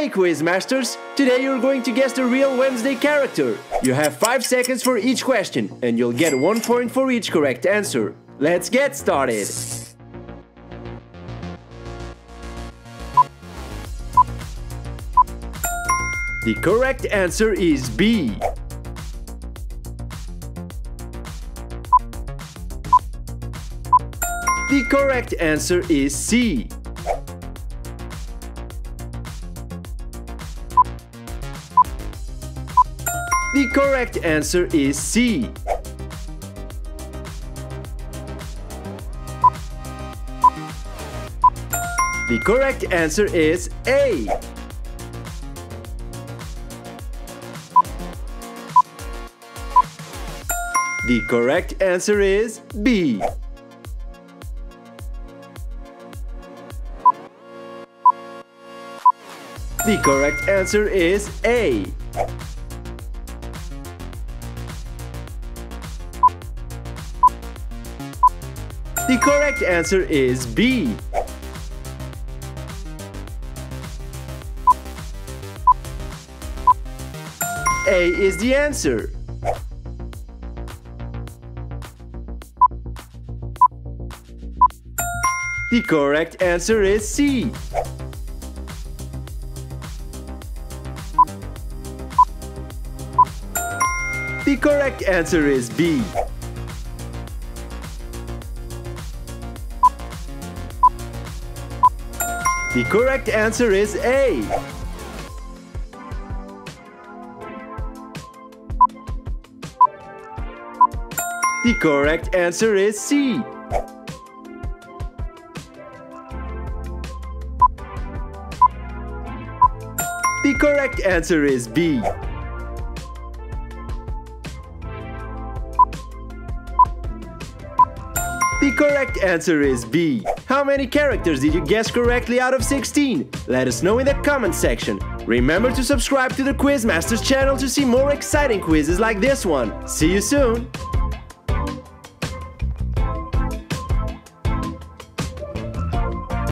Hey Quizmasters! Today you're going to guess the real Wednesday character. You have 5 seconds for each question, and you'll get 1 point for each correct answer. Let's get started! The correct answer is B. The correct answer is C. The correct answer is C. The correct answer is A. The correct answer is B. The correct answer is A. The correct answer is B. A is the answer. The correct answer is C. The correct answer is B. The correct answer is A. The correct answer is C. The correct answer is B. The correct answer is B. How many characters did you guess correctly out of 16? Let us know in the comment section. Remember to subscribe to the Quizmasters channel to see more exciting quizzes like this one. See you soon!